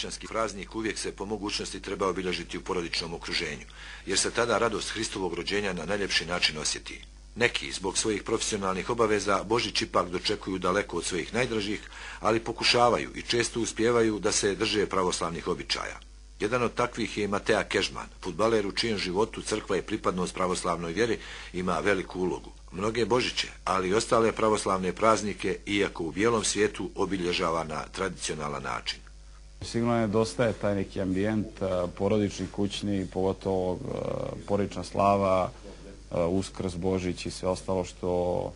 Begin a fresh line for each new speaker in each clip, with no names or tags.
Božićanski praznik uvijek se po mogućnosti treba obilježiti u porodičnom okruženju, jer se tada radost Hristovog rođenja na najljepši način osjeti. Neki, zbog svojih profesionalnih obaveza, Božić ipak dočekuju daleko od svojih najdražih, ali pokušavaju i često uspjevaju da se drže pravoslavnih običaja. Jedan od takvih je Matea Kežman, futbaler u čijem životu crkva je pripadnost pravoslavnoj vjeri, ima veliku ulogu. Mnoge Božiće, ali i ostale pravoslavne praznike, iako u bijelom svijetu, obilježava na tradicionalan način.
Sigurno je dostaje taj neki ambijent, e, porodični, kućni, pogotovo e, porodična slava, e, uskrs, Božić i sve ostalo što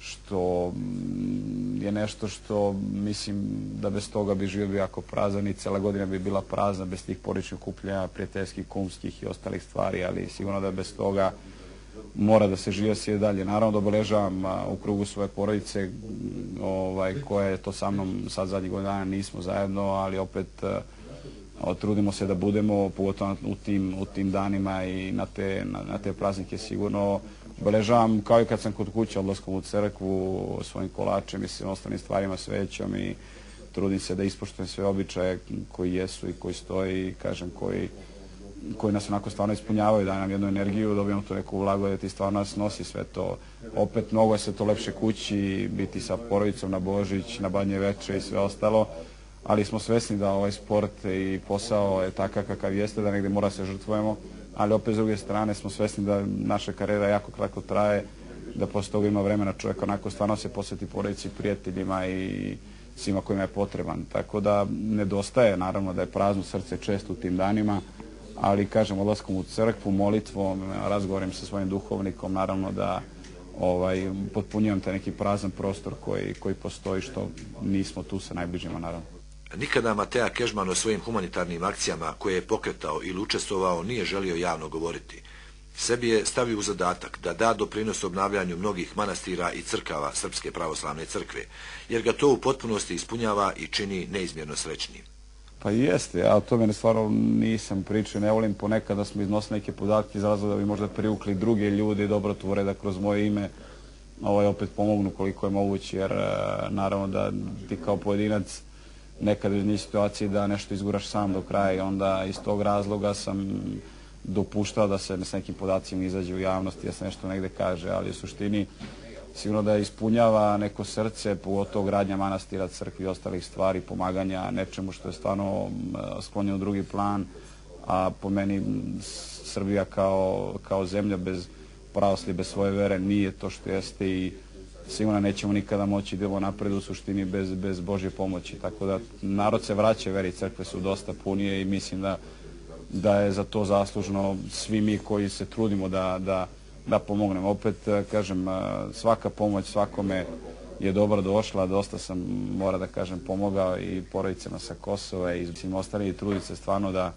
što mm, je nešto što mislim da bez toga bi živio bio jako prazan i cela godina bi bila prazna bez tih poričnih kupljenja, prijateljskih, kumskih i ostalih stvari, ali sigurno da bez toga mora da se živa sve dalje. Naravno da obeležavam u krugu svoje porodice ovaj, koja je to sa mnom sad zadnjih godina nismo zajedno, ali opet trudimo se da budemo, pogotovo u tim, u tim danima i na te, na, na te praznike sigurno obeležavam kao i kad sam kod kuće odlaskom u crkvu svojim kolačem i svim ostalim stvarima svećom i trudim se da ispoštujem sve običaje koji jesu i koji stoji i kažem koji koji nas onako stvarno ispunjavaju, daje nam jednu energiju, dobijamo tu neku vlagu da ti stvarno nas nosi sve to. Opet mnogo je se to lepše kući, biti sa porodicom na Božić, na badnje veče i sve ostalo, ali smo svesni da ovaj sport i posao je takav kakav jeste, da negdje mora se žrtvujemo, ali opet s druge strane smo svesni da naša karijera jako kratko traje, da posle toga ima vremena čovjek onako stvarno se posjeti porodici, prijateljima i svima kojima je potreban. Tako da nedostaje naravno da je prazno srce često u tim danima, ali kažem odlaskom u crkvu, molitvom, razgovorim sa svojim duhovnikom, naravno da ovaj, potpunjujem taj neki prazan prostor koji, koji postoji što nismo tu sa najbližima naravno.
Nikada Matea Kežman o svojim humanitarnim akcijama koje je pokretao ili učestvovao nije želio javno govoriti. Sebi je stavio u zadatak da da doprinos obnavljanju mnogih manastira i crkava Srpske pravoslavne crkve, jer ga to u potpunosti ispunjava i čini neizmjerno srećnim.
Pa jeste, ja o tome stvarno nisam pričao, ne volim ponekad da smo iznosili neke podatke iz razloga da bi možda priukli druge ljude i dobrotvore da kroz moje ime ovaj, opet pomognu koliko je moguće, jer e, naravno da ti kao pojedinac nekad u situaciji da nešto izguraš sam do kraja i onda iz tog razloga sam dopuštao da se s nekim podacima izađe u javnosti, da se nešto negde kaže, ali u suštini sigurno da ispunjava neko srce, pogotovo gradnja manastira, crkvi i ostalih stvari, pomaganja nečemu što je stvarno eh, sklonio u drugi plan, a po meni Srbija kao, kao zemlja bez pravosli, bez svoje vere nije to što jeste i sigurno nećemo nikada moći idemo napred u suštini bez, bez Božje pomoći. Tako da narod se vraća, veri crkve su dosta punije i mislim da, da je za to zaslužno svi mi koji se trudimo da, da, da pomognemo. Opet, e, kažem, e, svaka pomoć svakome je dobro došla, dosta sam, mora da kažem, pomogao i porodicama sa Kosova i svim ostalim i trudit se stvarno da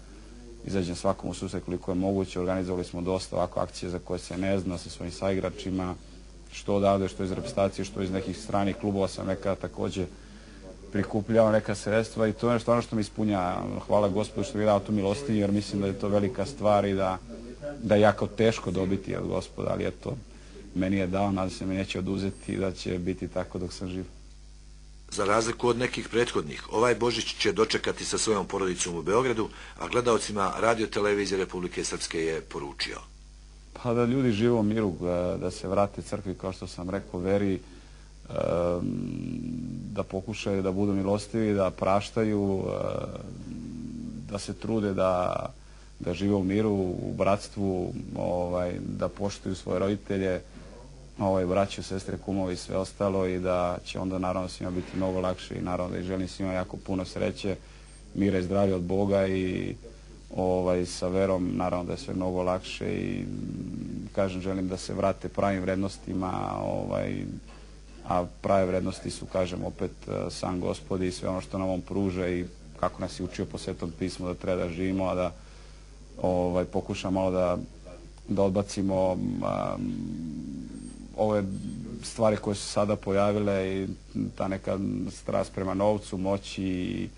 izađem svakom u susret koliko je moguće. Organizovali smo dosta ovako akcije za koje se ne zna sa svojim saigračima, što odavde, što iz reprezentacije, što iz nekih stranih klubova sam neka također prikupljao neka sredstva i to je nešto ono što mi ispunja. Hvala gospodu što mi je dao tu milostinju jer mislim da je to velika stvar i da, da je jako teško dobiti od gospoda, ali eto, meni je dao, nadam se mi neće oduzeti da će biti tako dok sam živ.
Za razliku od nekih prethodnih, ovaj Božić će dočekati sa svojom porodicom u Beogradu, a gledalcima radio televizije Republike Srpske je poručio.
Pa da ljudi žive u miru, da se vrate crkvi, kao što sam rekao, veri, da pokušaju da budu milostivi, da praštaju, da se trude da, da žive u miru, u bratstvu, ovaj, da poštuju svoje roditelje, ovaj, braću, sestre, kumovi i sve ostalo i da će onda naravno svima biti mnogo lakše i naravno da želim svima jako puno sreće, mira i zdravlja od Boga i ovaj, sa verom, naravno da je sve mnogo lakše i kažem, želim da se vrate pravim vrednostima, ovaj, a prave vrednosti su, kažem, opet eh, sam gospodi i sve ono što nam on pruža i kako nas je učio po svetom pismu da treba da živimo, a da ovaj, pokušam malo da, da odbacimo um, ove stvari koje su sada pojavile i ta neka strast prema novcu, moći i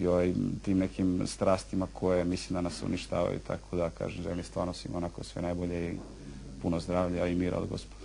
i ovaj, tim nekim strastima koje mislim da nas uništavaju, tako da kažem, želim stvarno svima onako sve najbolje i puno zdravlja i mira od gospoda.